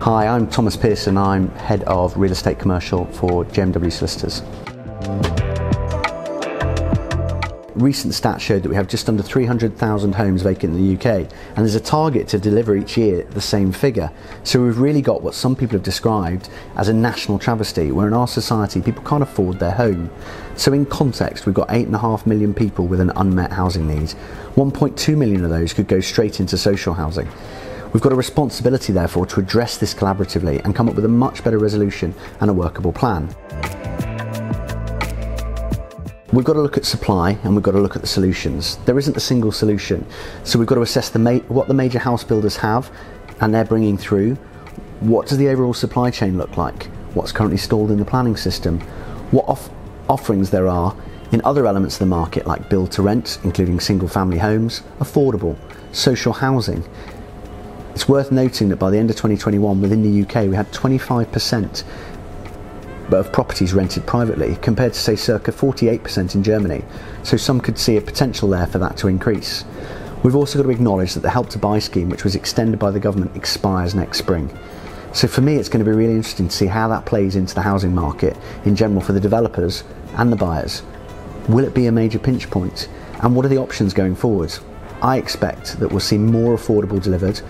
Hi, I'm Thomas Pearson. I'm Head of Real Estate Commercial for JMW Solicitors. Recent stats showed that we have just under 300,000 homes vacant in the UK, and there's a target to deliver each year the same figure. So we've really got what some people have described as a national travesty, where in our society people can't afford their home. So in context, we've got 8.5 million people with an unmet housing need. 1.2 million of those could go straight into social housing. We've got a responsibility, therefore, to address this collaboratively and come up with a much better resolution and a workable plan. We've got to look at supply and we've got to look at the solutions. There isn't a single solution, so we've got to assess the what the major house builders have and they're bringing through. What does the overall supply chain look like? What's currently stalled in the planning system? What off offerings there are in other elements of the market like build to rent, including single family homes, affordable, social housing, it's worth noting that by the end of 2021, within the UK, we had 25% of properties rented privately, compared to, say, circa 48% in Germany. So some could see a potential there for that to increase. We've also got to acknowledge that the Help to Buy scheme, which was extended by the government, expires next spring. So for me, it's going to be really interesting to see how that plays into the housing market in general for the developers and the buyers. Will it be a major pinch point? And what are the options going forward? I expect that we'll see more affordable delivered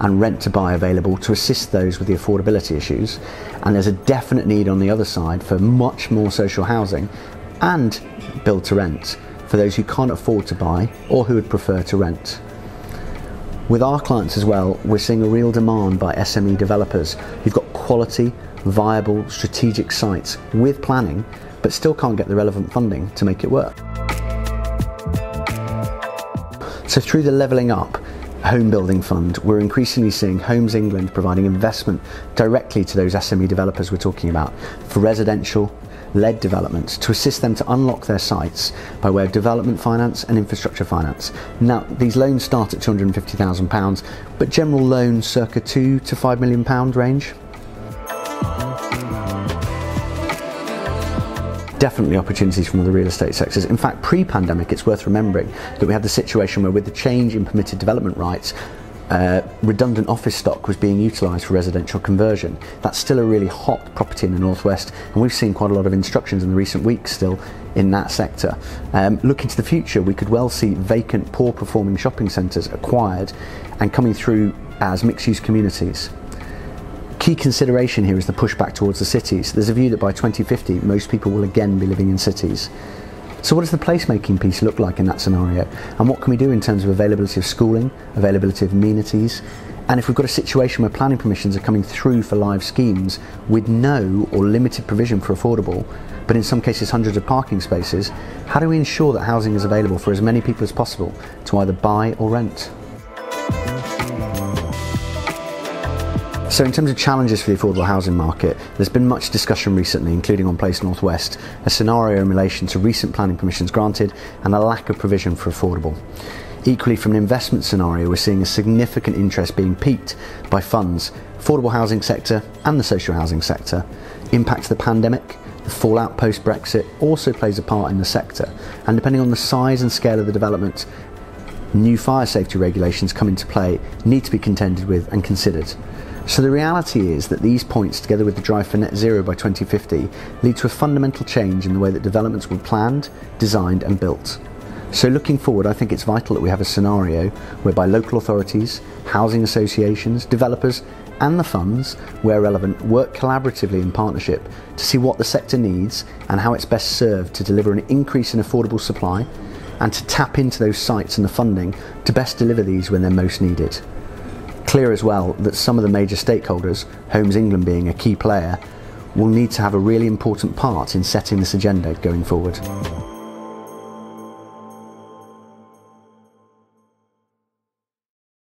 and rent to buy available to assist those with the affordability issues. And there's a definite need on the other side for much more social housing and build to rent for those who can't afford to buy or who would prefer to rent. With our clients as well, we're seeing a real demand by SME developers who've got quality, viable, strategic sites with planning, but still can't get the relevant funding to make it work. So, through the levelling up, home building fund, we're increasingly seeing Homes England providing investment directly to those SME developers we're talking about for residential led developments to assist them to unlock their sites by way of development finance and infrastructure finance. Now, these loans start at £250,000, but general loans circa 2 to £5 million range. Definitely opportunities from the real estate sectors. In fact, pre pandemic, it's worth remembering that we had the situation where, with the change in permitted development rights, uh, redundant office stock was being utilised for residential conversion. That's still a really hot property in the northwest, and we've seen quite a lot of instructions in the recent weeks still in that sector. Um, looking to the future, we could well see vacant, poor performing shopping centres acquired and coming through as mixed use communities. Key consideration here is the pushback towards the cities. There's a view that by 2050, most people will again be living in cities. So, what does the placemaking piece look like in that scenario? And what can we do in terms of availability of schooling, availability of amenities? And if we've got a situation where planning permissions are coming through for live schemes with no or limited provision for affordable, but in some cases hundreds of parking spaces, how do we ensure that housing is available for as many people as possible to either buy or rent? So, in terms of challenges for the affordable housing market, there's been much discussion recently, including on Place Northwest, a scenario in relation to recent planning permissions granted and a lack of provision for affordable. Equally, from an investment scenario, we're seeing a significant interest being piqued by funds, affordable housing sector and the social housing sector. Impact of the pandemic, the fallout post Brexit also plays a part in the sector, and depending on the size and scale of the development, new fire safety regulations come into play, need to be contended with and considered. So the reality is that these points, together with the drive for net zero by 2050, lead to a fundamental change in the way that developments were planned, designed, and built. So looking forward, I think it's vital that we have a scenario whereby local authorities, housing associations, developers, and the funds, where relevant, work collaboratively in partnership to see what the sector needs and how it's best served to deliver an increase in affordable supply and to tap into those sites and the funding to best deliver these when they're most needed clear as well that some of the major stakeholders, Homes England being a key player, will need to have a really important part in setting this agenda going forward.